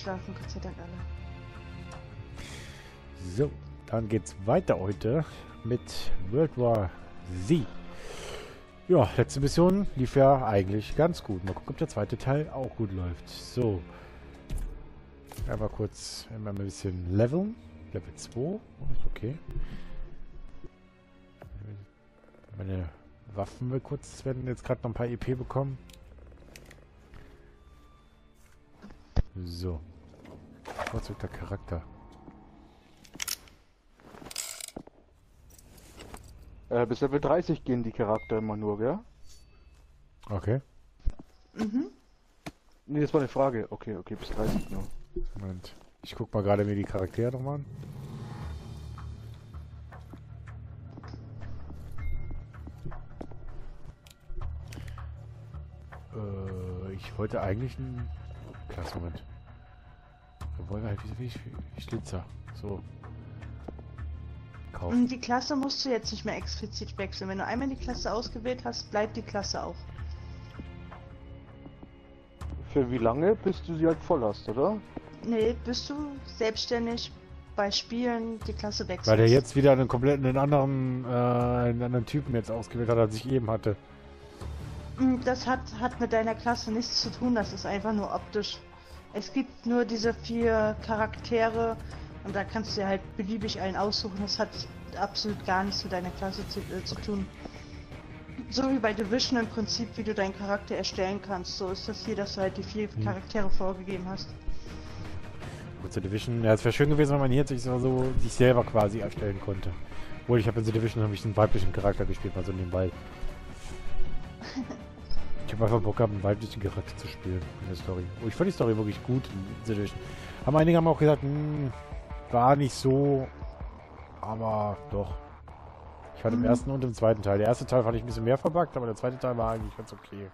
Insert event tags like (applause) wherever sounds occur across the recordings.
schlafen Gott sei Dank alle. So, dann geht's weiter heute mit World War Z. Ja, letzte Mission lief ja eigentlich ganz gut. Mal gucken, ob der zweite Teil auch gut läuft. So. Einmal kurz einmal ein bisschen leveln. Level 2. Okay. Meine Waffen will kurz werden jetzt gerade noch ein paar EP bekommen. So. Bevorzugter Charakter. Äh, bis Level 30 gehen die Charakter immer nur, gell? Okay. Mhm. Nee, das war eine Frage. Okay, okay, bis 30 nur. Moment. Ich guck mal gerade mir die Charaktere nochmal an. Äh, ich wollte eigentlich einen... Klasse, Moment. Revolver halt, wie, wie, wie da? So. Kaufen. Und Die Klasse musst du jetzt nicht mehr explizit wechseln. Wenn du einmal die Klasse ausgewählt hast, bleibt die Klasse auch. Für wie lange, bis du sie halt voll hast, oder? Nee, bist du selbstständig bei Spielen die Klasse wechselst. Weil der jetzt wieder einen kompletten, einen anderen, äh, einen anderen Typen jetzt ausgewählt hat, als ich eben hatte. Mm, Das hat, hat mit deiner Klasse nichts zu tun, das ist einfach nur optisch. Es gibt nur diese vier Charaktere und da kannst du dir halt beliebig einen aussuchen. Das hat absolut gar nichts mit deiner Klasse zu, äh, zu tun. So wie bei Division im Prinzip, wie du deinen Charakter erstellen kannst. So ist das hier, dass du halt die vier Hm. Charaktere vorgegeben hast. Gut, The Division, ja, es wäre schön gewesen, wenn man hier sich so, so sich selber quasi erstellen konnte. Obwohl, ich habe in The Division hab ich einen weiblichen Charakter gespielt, mal so nebenbei. (laughs) Ich habe einfach Bock gehabt, einen weiblichen Charakter zu spielen in der Story. Oh, ich fand die Story wirklich gut. Haben einige haben auch gesagt, hm, war nicht so, aber doch. Ich fand im Mhm. ersten und im zweiten Teil. Der erste Teil fand ich ein bisschen mehr verbuggt, aber der zweite Teil war eigentlich ganz okay.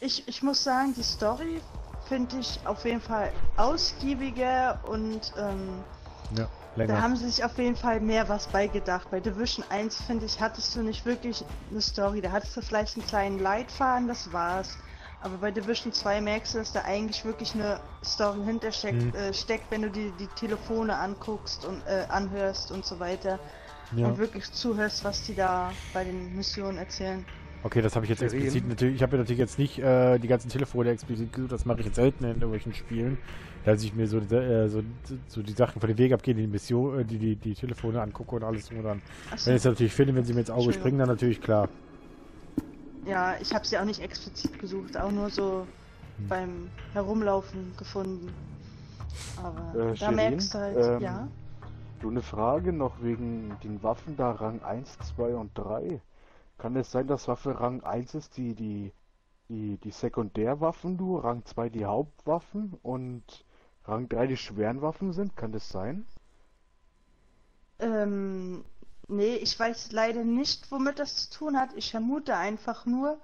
Ich, ich muss sagen, die Story finde ich auf jeden Fall ausgiebiger und ähm, Ja, Da länger. haben sie sich auf jeden Fall mehr was beigedacht. Bei Division 1, finde ich, hattest du nicht wirklich eine Story. Da hattest du vielleicht einen kleinen Leitfaden, das war's. Aber bei Division 2 merkst du, dass da eigentlich wirklich eine Story hintersteckt, Mhm. äh, steckt, wenn du die, die Telefone anguckst und äh, anhörst und so weiter. Ja. Und wirklich zuhörst, was die da bei den Missionen erzählen. Okay, das habe ich jetzt Schwerin. explizit natürlich. Ich habe mir natürlich jetzt nicht äh, die ganzen Telefone explizit gesucht. Das mache ich jetzt selten in irgendwelchen Spielen. Dass ich mir so, äh, so, so die Sachen von dem Weg abgehen, die Mission, äh, die, die, die Telefone angucke und alles und dran. Achso, Wenn ich es natürlich finde, wenn sie mir ins Auge springen, dann natürlich klar. ja, ich habe sie auch nicht explizit gesucht, auch nur so Hm. beim Herumlaufen gefunden. Aber Äh, da Shirin, merkst du halt, ähm, ja. Du, eine Frage noch wegen den Waffen da Rang 1, 2 und 3. Kann es sein, dass Waffe Rang 1 ist die, die, die, die Sekundärwaffen, du, Rang 2 die Hauptwaffen und Rang 3 die schweren Waffen sind? Kann das sein? Ähm, nee, ich weiß leider nicht, womit das zu tun hat. Ich vermute einfach nur,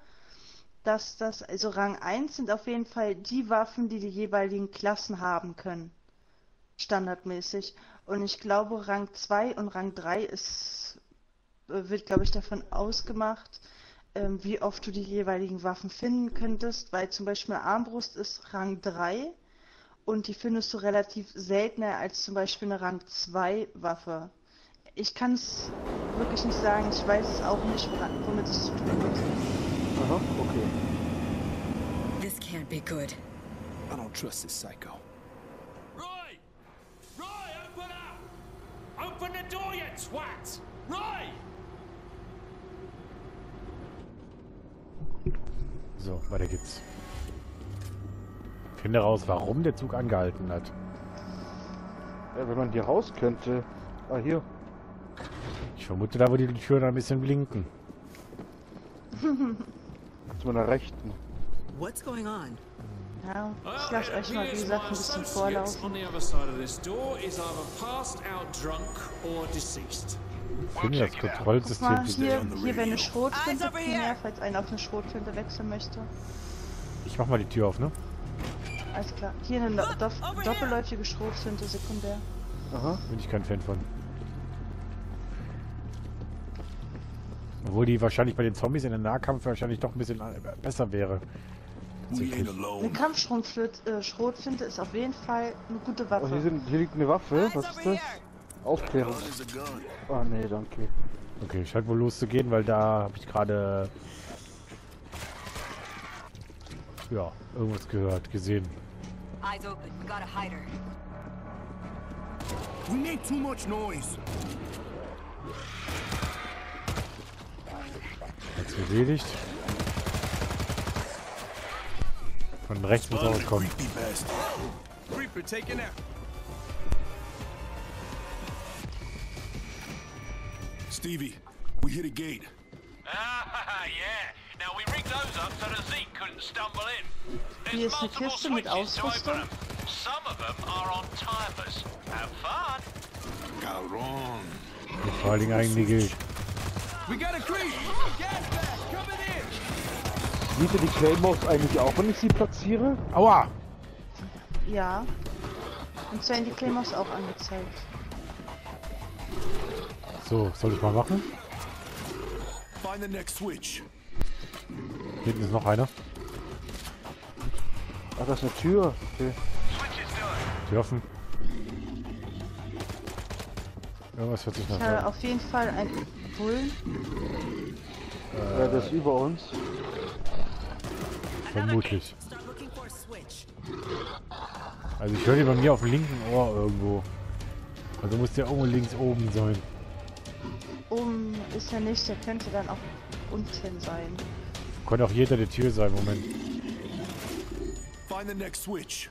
dass das, also Rang 1 sind auf jeden Fall die Waffen, die die jeweiligen Klassen haben können. Standardmäßig. Und ich glaube, Rang 2 und Rang 3 ist, wird, glaube ich, davon ausgemacht, ähm, wie oft du die jeweiligen Waffen finden könntest, weil zum Beispiel eine Armbrust ist Rang 3 und die findest du relativ seltener als zum Beispiel eine Rang 2 Waffe. Ich kann es wirklich nicht sagen, ich weiß es auch nicht, womit es zu tun hat. Aha, okay. This can't be good. I don't trust this psycho. Roy! Roy, open up! Open the door, you twat! Roy! So, weiter geht's. Finde raus, warum der Zug angehalten hat. Ja, wenn man hier raus könnte. Ah, hier. Ich vermute, da wo die Türen ein bisschen blinken. Zu meiner Rechten. What's going on? Ja, ich lasse euch mal, wie gesagt, ein bisschen associate vorlaufen. Deceased. Finde das Guck mal, Kontrollsystem. hier, hier wäre eine Schrotflinte primär, falls einer auf eine Schrotflinte wechseln möchte. Ich mach mal die Tür auf, ne? Alles klar. Hier eine do dopp doppelläufige Schrotflinte sekundär. Aha. Bin ich kein Fan von. Obwohl die wahrscheinlich bei den Zombies in der Nahkampf wahrscheinlich doch ein bisschen äh, besser wäre. Eine. Kampfschrotflinte äh, ist auf jeden Fall eine gute Oh, hier, Waffe. sind, hier liegt eine Waffe. Was ist das? Aufklärung. Ah, nee, danke. Okay, scheint wohl loszugehen, weil da habe ich gerade ja, irgendwas gehört, gesehen. Eyes open. We got a hider. We made too much noise. Jetzt erledigt. Von rechts muss auch kommen. Creeper taken out. Stevie, we hit a gate. Ah, (laughs) yeah. Now we rigged those up so the Zeke couldn't stumble in. There's Hier multiple switches to open Ausrüstung. 'em. Some of them are on timers. Have fun. Cabrón. Vor allen Dingen einige We got a creep. Gas back coming in. Sieht ihr die Claymores eigentlich auch, wenn ich sie platziere? Aua! Ja. Und in die Claymores auch angezeigt. So, soll ich mal machen? Find the next switch. Hinten ist noch einer. Ach, das ist eine Tür. Okay. Die offen. Irgendwas hört sich nach Ich habe auf jeden Fall einen Bullen. Ja, das ist über uns. vermutlich. Also ich höre die bei mir auf dem linken Ohr irgendwo. Also muss der irgendwo links oben sein. Ist er nicht, der könnte dann auch unten sein. Könnte auch jeder der Tür sein, Moment. Find the next switch.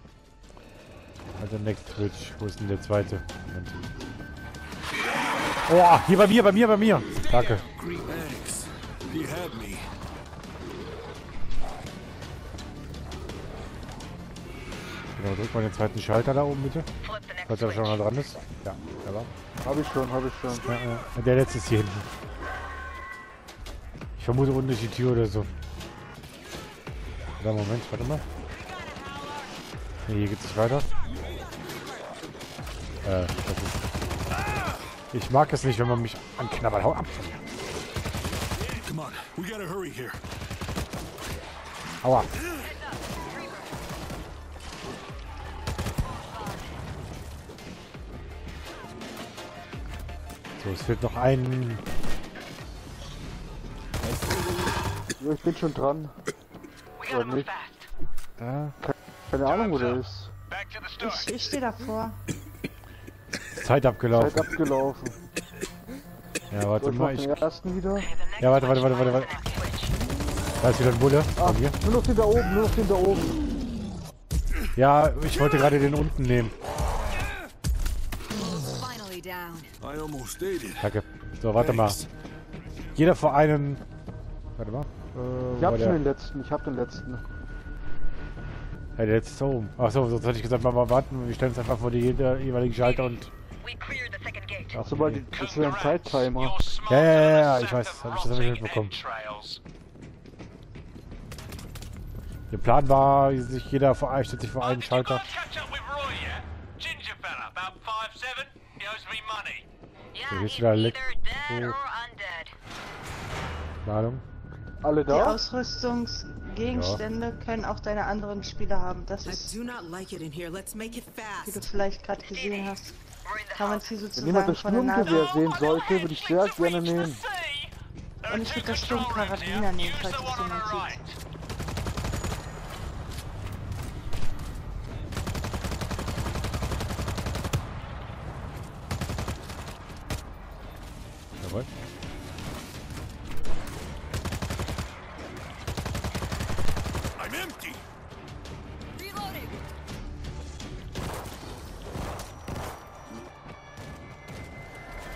Also Next Switch. Wo ist denn der zweite? Moment. Oh, hier bei mir, bei mir, bei mir. Danke. Genau, drück mal den zweiten Schalter da oben bitte. Falls er schon mal dran ist. Ja, da war. Habe ich schon, habe ich schon. Ja, ja. Der letzte ist hier hinten. Ich vermute unten durch die Tür oder so. Oder Moment, warte mal. Nee, hier geht's nicht weiter. Äh, ist. Ich mag es nicht, wenn man mich anknabbert. Hau ab! Come on, we gotta hurry here. Aua! So, es fehlt noch ein. Ja, ich bin schon dran. Oder nicht? Ja, Keine Ahnung, wo der ist. Ich, ich stehe davor. Zeit abgelaufen. Zeit abgelaufen. Ja, warte So, ich mach mal. Ich, den ersten wieder. ja, warte, warte, warte, warte, warte. Da ist wieder ein Bulle. Ah, mir. nur noch den da oben, nur noch den da oben. Ja, ich wollte gerade den unten nehmen. Danke. So, warte mal. Jeder vor einem. Warte mal. Äh, Ich hab schon der? den letzten, ich hab den letzten. Ja, der letzte ist da oben. Achso, sonst hätte ich gesagt, mal, mal warten. Wir stellen uns einfach vor die jeweiligen Schalter und. Ach, Sobald die, das wäre ein Zeittimer. Ja, ja, ja, ja, ich weiß, hab ich- das hab ich rotting mitbekommen. Der Plan war, sich jeder vor stellt sich vor einen Schalter. guys catch up with Roy yet? Ginger fella, about 5'7", he owes me money. Yeah, So, jetzt he's wieder Leck- so. Ladung. Alle Die da? Ausrüstungsgegenstände können auch deine anderen Spieler haben. Das ist, like wie du vielleicht gerade gesehen hast, kann man sie Wenn jemand sozusagen das von der Nase... Sturmgewehr sehen sollte, würde ich sehr gerne nehmen. Und ich würde das Sturmkarabiner nehmen, falls es jemand sieht.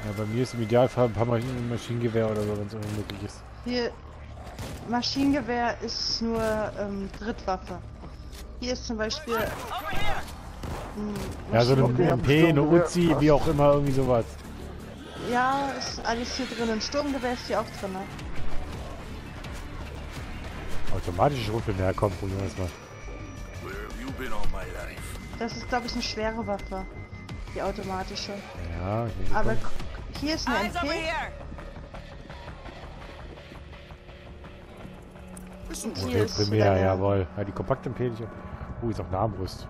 Ja, bei mir ist im Idealfall ein paar Mal ein Maschinengewehr oder so, wenn es irgendwie möglich ist. Hier, Maschinengewehr ist nur ähm, Drittwaffe. Hier ist zum Beispiel Ja, so eine. MP, eine. Uzi, wie auch immer, irgendwie sowas. Ja, ist alles hier drin. Ein Sturmgewehr ist hier auch drin. Ne? Automatische Schrotflinte, ja komm, probieren wir das mal. Das ist, glaube ich, eine schwere Waffe. Die automatische. Ja, Aber hier ist eine MP. here. Und hier Okay, ist Primär, jawohl. Ja, die Kompaktempfehlung. Oh, ist auch eine Armbrust.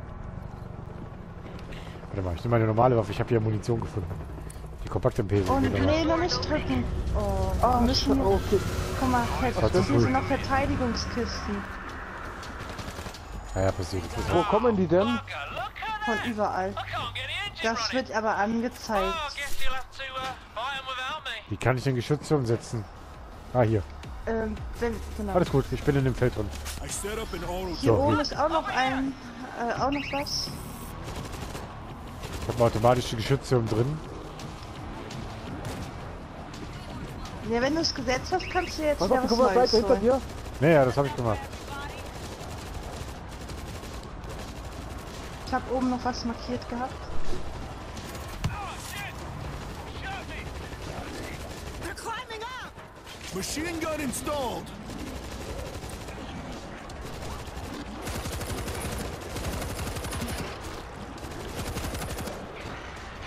Warte mal, ich nehme meine normale Waffe. Ich habe hier Munition gefunden. Die. Und geht aber. nee, noch nicht drücken. Oh, wir müssen. Okay. Guck mal, das wohl- sind noch Verteidigungskisten. Ja, ja, passiert. Das Wo kommen die denn? Von that! überall. Das wird aber Oh, angezeigt. guess you'll have to uh, fight 'em without me. Wie kann ich den Geschütze umsetzen? Ah, hier. Ähm, wenn, genau. Alles gut, ich bin in dem Feld drin. Hier So, oben hier. ist auch noch ein, äh, auch noch was. Ich habe automatische Geschütze drin. Ja, wenn du es gesetzt hast, kannst du jetzt wieder auf, was Neues Seite hinter dir. Naja, das habe ich gemacht. Ich habe oben noch was markiert gehabt. They're climbing up! Machine gun installed.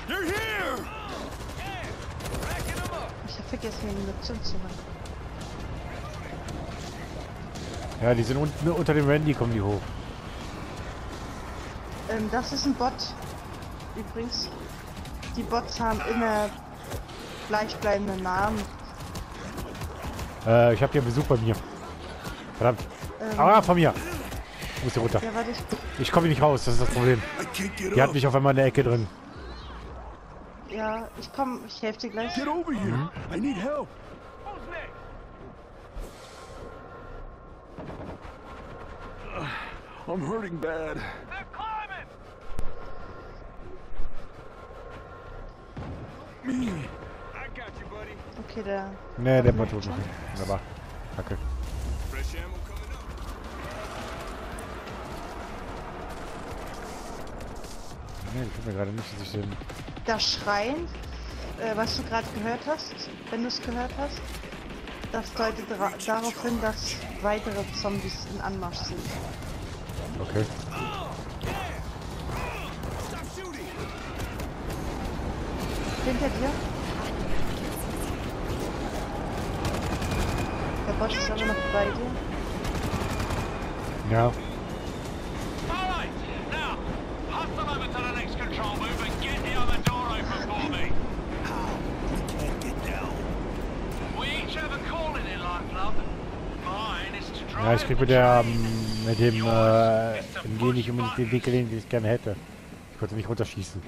They're here! Ich habe vergessen, mir die Munition zu holen. Ja, die sind unten unter dem Randy, kommen die hoch. Ähm, das ist ein Bot. Übrigens. Die Bots haben immer gleichbleibende Namen. Äh, ich habe hier einen Besuch bei mir. Verdammt. Ähm, Ah, von mir. Ich muss hier runter. Ja, warte, ich, Ich komme hier nicht raus, das ist das Problem. Die hat mich auf einmal in der Ecke drin. ja, ich komme, ich helfe dir gleich. Get over here. I need help. Ugh, I'm hurting bad. They're climbing! Me. Okay, der. Ne, der war tot. Wunderbar. Kacke. Ne, ich mir gerade nicht, dass ich den... Das Schreien, äh, was du gerade gehört hast, wenn du es gehört hast, das deutet dara- darauf hin, dass weitere Zombies in Anmarsch sind. Okay. Hinter dir. Bot ist aber noch bei dir. Ja. Ja, ich krieg mit der, ähm, mit dem, äh, MG nicht unbedingt den Winkel, den ich gerne hätte. Ich konnte nicht runterschießen.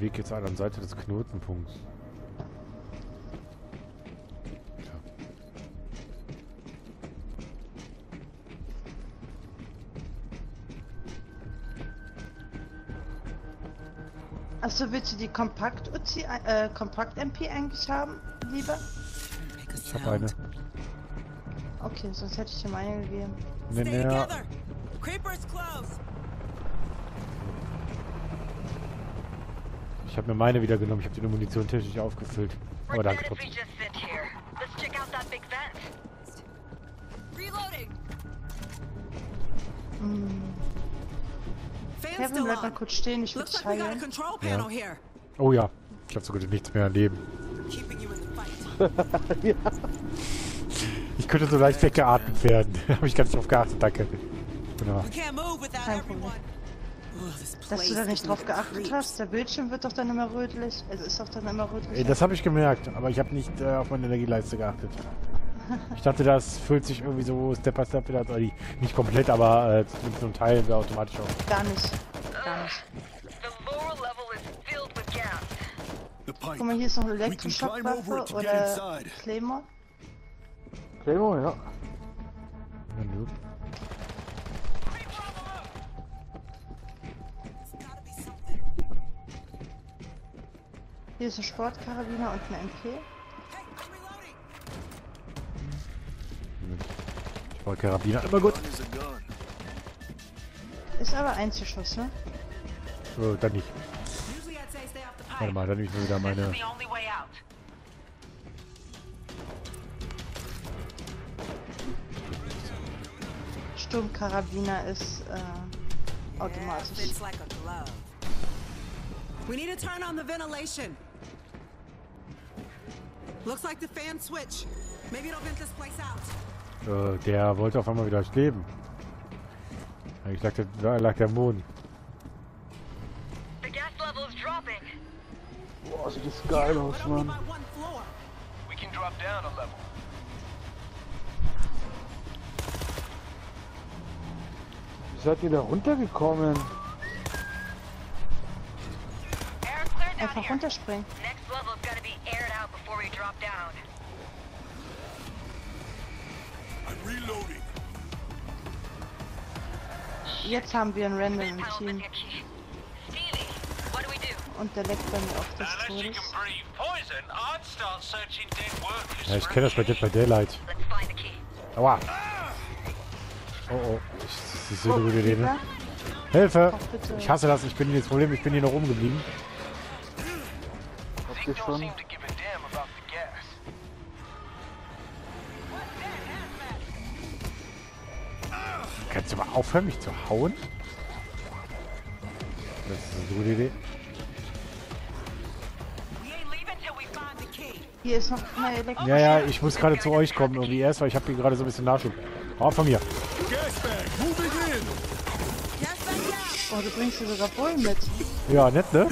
Den Weg jetzt an der Seite des Knotenpunkts. Achso, willst du die Kompakt Uzi, äh, Kompakt MP eigentlich haben, lieber? Ich habe eine. Okay, sonst hätte ich dir meine gegeben. Ne, Stay ne, habe mir meine wieder genommen. Ich habe die Munition technisch aufgefüllt. Aber We're danke trotzdem. Kevin, bleib mal kurz stehen, ich dich like we got a heilen. control panel here. Oh ja. Ich habe sogar nichts mehr the fight. (laughs) Ich könnte so leicht weggeatmet werden. (laughs) habe ich gar nicht drauf geachtet, danke. Genau. We can't move without Kein Problem. This Dass du da nicht drauf the geachtet hast, der Bildschirm wird doch dann immer rötlich. Also ist doch dann immer Ey, rötlich. Das habe ich gemerkt, aber ich habe nicht äh, auf meine Energieleiste geachtet. (laughs) Ich dachte, das füllt sich irgendwie so Step by Step wieder, also nicht komplett, aber äh, zumindest nur ein Teil wäre automatisch auf. Gar nicht. Gar nicht. Guck mal, hier ist noch eine We can climb over Elektroschokwaffe it to get oder. Claymore. Claymore. Ja, Hier ist ein Sportkarabiner und ein MP. Hey, I'm reloading. Ich wollte Karabiner. Immer gut. Ist aber Einzelschuss, ne? Oh, dann nicht. Usually I'd say stay off the Warte mal, dann nehme ich wieder meine. Sturmkarabiner ist äh, automatisch. We need to turn on the ventilation. Äh, der wollte auf einmal wieder leben. Eigentlich lag der, da lag der Mond. The gas level is dropping. Boah, sieht das geil aus, Mann. by one floor. We can drop down a level. Wie seid ihr da runtergekommen? Einfach runterspringen. Next level's gotta be we drop down. I'm reloading. Jetzt haben wir ein Random im Team. Und der leckt bei mir auch des Unless you Todes. Ja, ich kenne das bei Dead by Daylight. Aua. Oh oh. Ich, das eine gute Idee, ne? Ja, Hilfe! Ach. Ich hasse das. Ich bin hier das Problem. Ich bin hier noch oben geblieben. Habt ihr schon? Kannst du mal aufhören, mich zu hauen? Das ist eine gute Idee. Hier ist noch eine Elektro. Ja, ja, ich muss gerade zu euch kommen irgendwie erst, weil ich habe hier gerade so ein bisschen Nachschub. Hau von mir. Oh, du bringst hier sogar Bullen mit. Ja, nett, ne?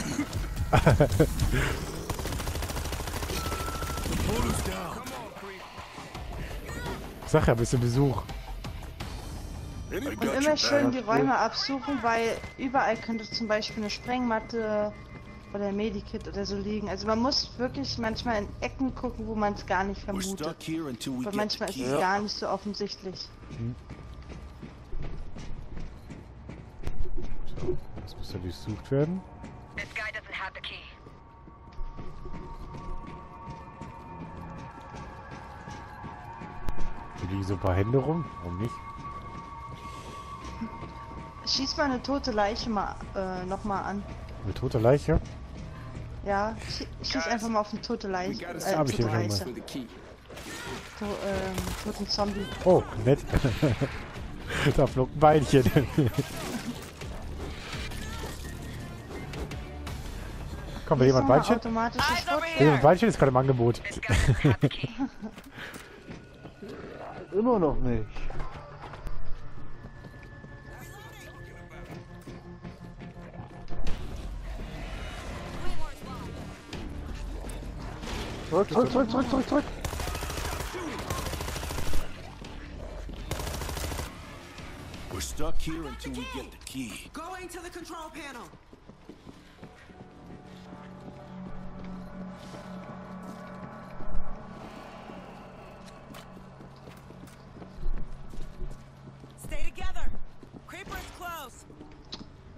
Sag ja, ein bisschen Besuch. Und immer schön die. Räume absuchen, weil überall könnte zum Beispiel eine Sprengmatte oder ein Medikit oder so liegen. Also man muss wirklich manchmal in Ecken gucken, wo man es gar nicht vermutet. Aber manchmal ist es gar nicht so offensichtlich. Das muss ja durchsucht werden. This guy doesn't have the key. Hier liegen so ein paar Hände rum. Warum nicht? Schieß mal eine tote Leiche mal äh, nochmal an. Eine tote Leiche? Ja, schie schieß einfach mal auf eine tote Leiche. Äh, Hab ich tote hier schon Leiche. key. To, ähm, toten Zombie. Oh, nett. (laughs) da flog ein Beinchen. Komm, will jemand mal Beinchen? automatisches jemand Beinchen ist gerade im Angebot. (laughs) Immer noch nicht. Zurück, zurück, zurück, zurück, zurück, zurück. We're stuck here until we get the key. Going to the control panel. Stay together. Creeper is close.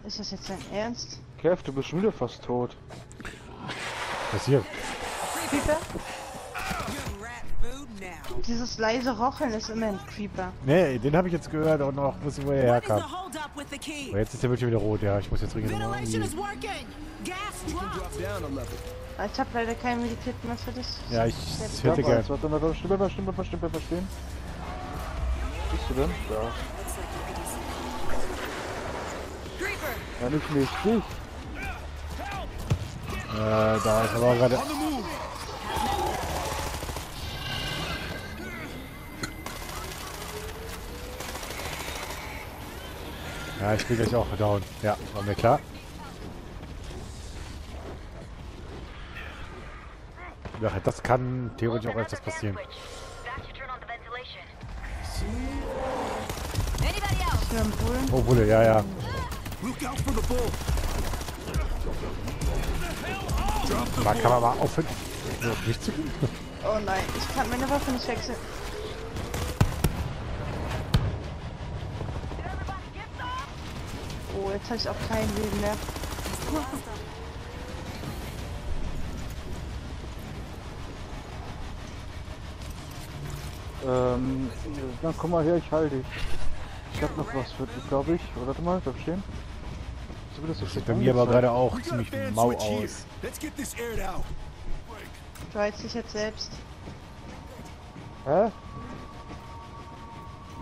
Ist das jetzt dein Ernst? Kev, du bist schon wieder fast tot. Was hier? Creeper? Dieses leise Rocheln ist immer ein Creeper. Nee, den habe ich jetzt gehört und noch wissen, wo er herkam. Aber jetzt ist der Bildschirm wieder rot. Ja, ich muss jetzt dringend. Ich habe leider kein Medikit mehr für dich. Ja, ich hätte Ja, gern... weiß, warte mal, warte, stimmt, warte, stimmt, warte, stimmt, warte, stehen. Wo bist du denn? Da. Creeper. Ja, nicht mich, dich. Äh, da ist aber gerade... Ja, ich bin gleich auch down. Ja, war mir klar. Ja, das kann theoretisch auch gas passieren. Oh, Bulle, ja, ja. Bull. kann man mal aufhören. So, nicht zu tun. Oh nein, ich kann meine Waffe nicht wechseln. Oh, jetzt habe ich auch kein Leben mehr. (laughs) Ähm, na komm mal her, ich halte dich. Ich hab noch was für dich, glaube ich. Oder warte mal, bleib stehen. So das Sieht bei mir aber gerade auch ziemlich mau aus. Let's get this aired out. Du heizt dich jetzt selbst. Hä?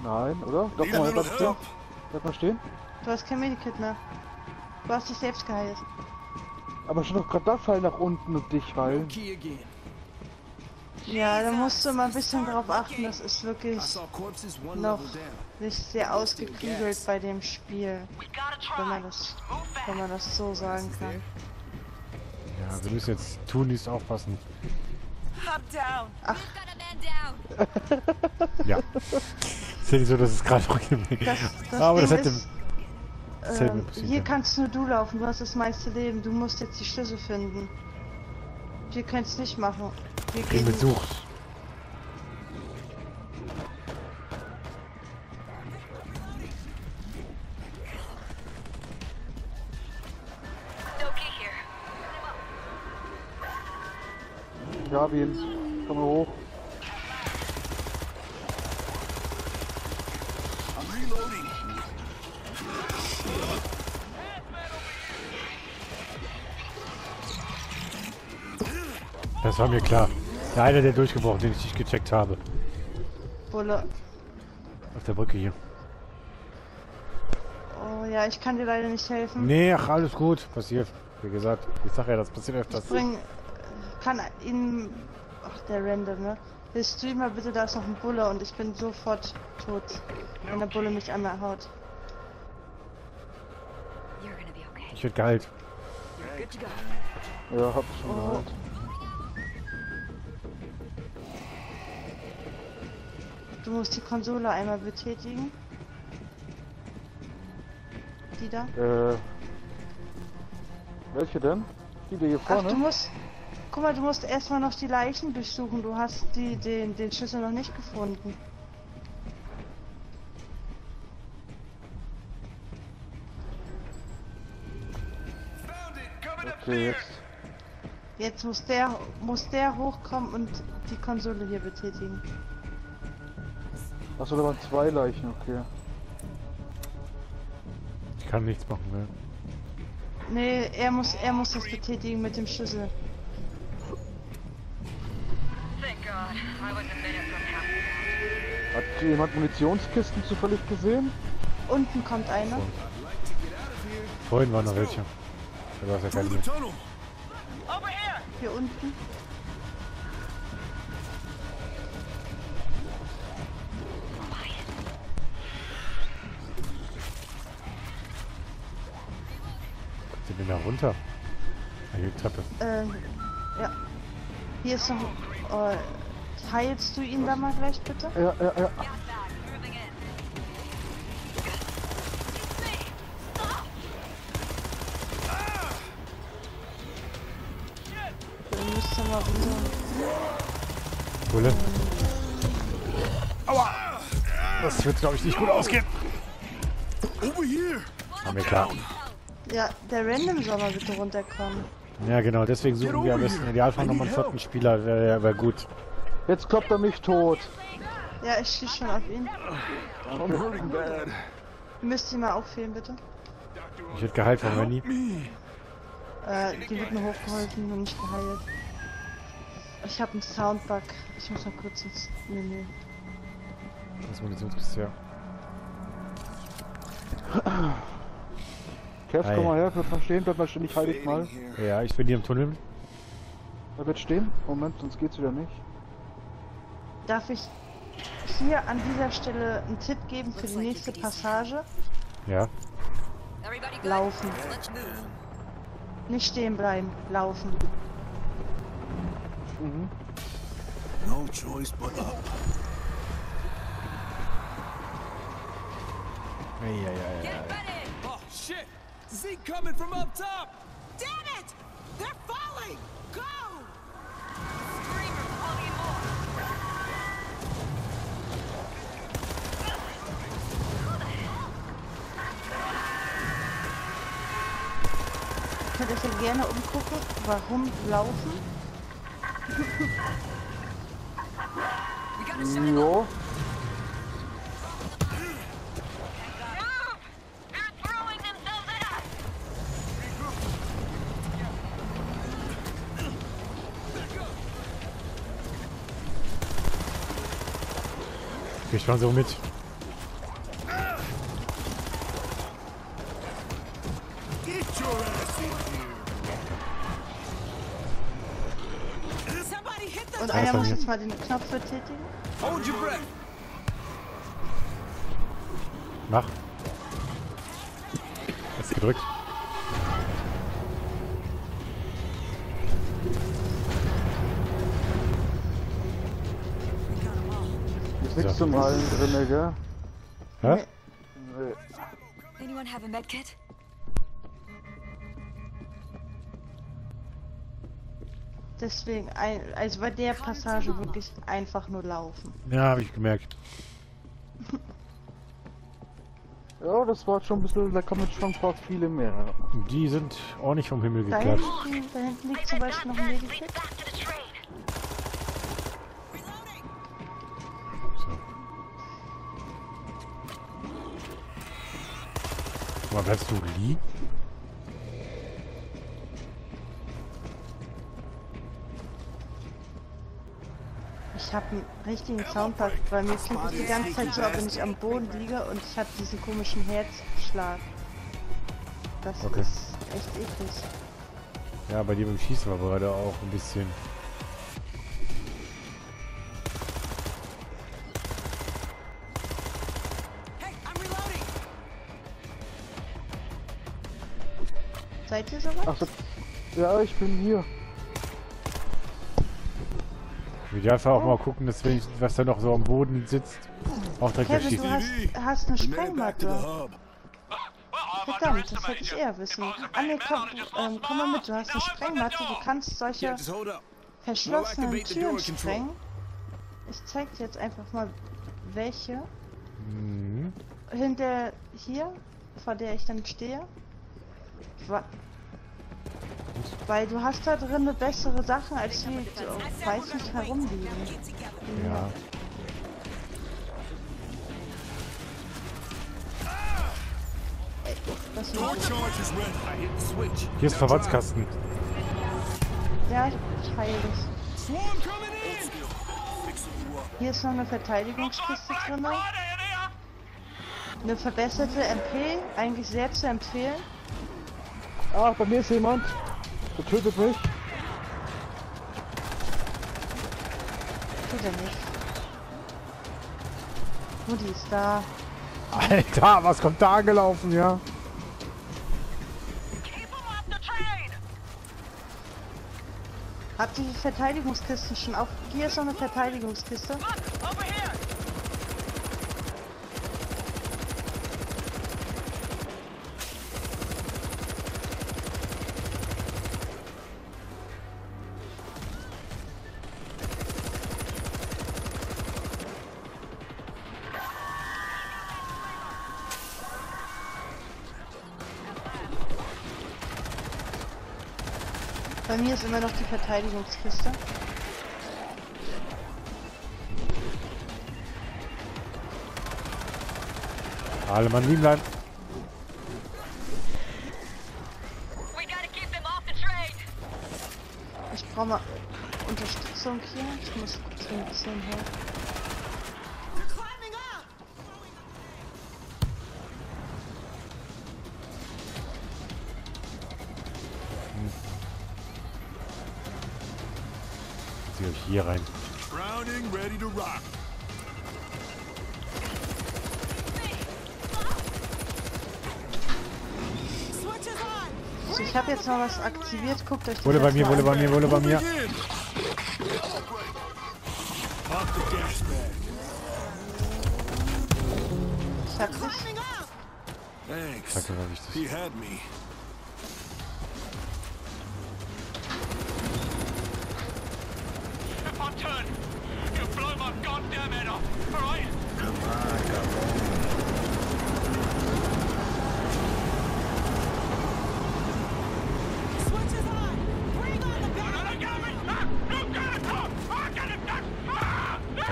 Nein, oder? Doch mal, bleib stehen. Bleib mal stehen. Du hast kein Medikit mehr. Du hast dich selbst geheilt. Aber schon doch gerade da fallen nach unten und dich heilen. Ja, da musst du mal ein bisschen drauf achten, das ist wirklich noch nicht sehr ausgeklügelt bei dem Spiel, wenn man das, wenn man das so sagen kann. Ja, wir müssen jetzt tun, dies aufpassen. Down. Ja. ist ja nicht so, dass es gerade Das, das Aber das Ding hätte ist, ähm, hier kannst nur du laufen, du hast das meiste Leben, du musst jetzt die Schlüssel finden. Wir können es nicht machen. Wir gehen, Besuch. No Das war mir klar. Der eine, der durchgebrochen, den ich nicht gecheckt habe. Bulle. Auf der Brücke hier. Oh ja, ich kann dir leider nicht helfen. Nee, ach, alles gut. Passiert. Wie gesagt, ich sag ja, das passiert öfters. Bring, kann ihn, ach der Random, ne? Willst du ihm mal bitte, da ist noch ein Bulle und ich bin sofort tot, wenn der Bulle mich einmal haut. You're gonna be okay. Ich werd geheilt. Ja, hab ich schon Oh. gehört. Du musst die Konsole einmal betätigen. Die da? Äh. Welche denn? Die da hier Ach, vorne? du musst. Guck mal, du musst erstmal noch die Leichen durchsuchen. Du hast die, den, den Schlüssel noch nicht gefunden. Okay, jetzt. Jetzt muss der, muss der hochkommen und die Konsole hier betätigen. Achso, da waren zwei Leichen, okay. Ich kann nichts machen, ne? Nee, er muss, er muss das betätigen mit dem Schlüssel. Hat jemand Munitionskisten zufällig gesehen? Unten kommt einer. Vorhin waren noch welche. Du hast ja keine mehr. Hier unten. Wir da runter? Hier die Treppe. Ähm, ja. Hier ist noch. Äh, heilst du ihn da mal gleich bitte? Ja, ja, ja. Bulle. Aua! Das wird, glaube ich, nicht gut ausgehen. Over here. War mir klar. Ja, der Random soll mal bitte runterkommen. Ja, genau. Deswegen suchen wir am besten im Idealfall nochmal einen vierten Spieler. Wäre wär gut. Jetzt kloppt er mich tot. Ja, ich schieße schon auf ihn. Müsst ihr mal auffehlen, bitte. Ich werde geheilt von Renny. Me. Äh, die wird mir hochgeholfen und nicht geheilt. Ich habe einen Soundbug. Ich muss mal kurz ins Menü. Das Munitionskiste, ja. Kev, komm mal her, bleib mal stehen, bleib mal stehen, ich halte dich mal. Ja, ich bin hier im Tunnel. Er wird stehen. Moment, sonst geht's wieder nicht. Darf ich hier an dieser Stelle einen Tipp geben für die nächste Passage? Ja. Laufen. Nicht stehen bleiben, laufen. Mhm. No choice but up. Eieiei. Oh, shit! Zeke coming from up top! Damn it! They're falling! Go! More. Ihr euch ja gerne umgucken, warum laufen? (laughs) Jo. Mal so mit. Und einer muss jetzt mal den Knopf betätigen. Hold your breath. Zum Heilen drinne, gell? Hä? Nee. Anyone have a medkit? Deswegen, ein, also bei der Passage wirklich einfach nur laufen. Ja, habe ich gemerkt. (laughs) Ja, das war schon ein bisschen, da kommen jetzt schon ein paar viele mehr. Die sind ordentlich vom Himmel Da geklatscht. hinten, da hinten liegt zum Beispiel noch ein Medikit. Aber bleibst du liegen? Ich habe einen richtigen Soundpack. Bei mir klingt es die ganze Zeit so, wenn ich am Boden liege und ich habe diesen komischen Herzschlag. Das Okay. ist echt eklig. Ja, bei dir beim Schießen war gerade auch ein bisschen. Seid ihr soweit? Ach so, ja, ich bin hier. Ich will einfach auch mal gucken, dass wenn ich, was da noch so am Boden sitzt, auch direkt Kevin, erschießen. du hast, hast eine Sprengmatte. Verdammt, das hätte ich you. eher wissen. If I was a Ah komm, ähm, komm mal mit, du hast eine Sprengmatte, du door. kannst solche verschlossenen Türen sprengen. Ich zeig dir jetzt einfach mal welche. Mhm. Hinter hier, vor der ich dann stehe. Weil du hast da drin eine bessere Sachen, als die so, weiß nicht herumliegen. Ja. Das. Hier ist Verbandskasten. ja, ich heile dich. Hier ist noch eine Verteidigungskiste drin. Eine verbesserte MP, eigentlich sehr zu empfehlen. Ah, bei mir ist jemand. Der tötet mich. Tut er nicht. Mutti ist da. Alter, was kommt da angelaufen, ja? Habt ihr die Verteidigungskisten schon auf? Hier ist noch eine Verteidigungskiste. Bei mir ist immer noch die Verteidigungskiste. Alle Mann liegen bleiben. Ich brauche mal Unterstützung hier. Ich muss kurz ein bisschen helfen. Ich noch was aktiviert. Guckt euch das Wurde bei mir, wurde bei mir, wurde bei mir. Ich hab dich. Climbing up. Thanks. Kacke, war wichtig. He had me. If I turn, you'll blow my goddamn head off. All right? Switch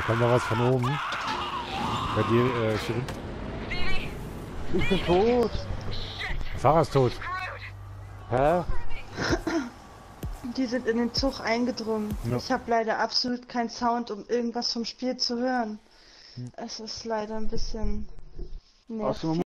Da kommt noch was von oben. Bei dir, äh, Shirin. Ich bin tot. Der Fahrer ist tot. Hä? Die sind in den Zug eingedrungen. Ja. Ich habe leider absolut keinen Sound, um irgendwas vom Spiel zu hören. Es ist leider ein bisschen nervig.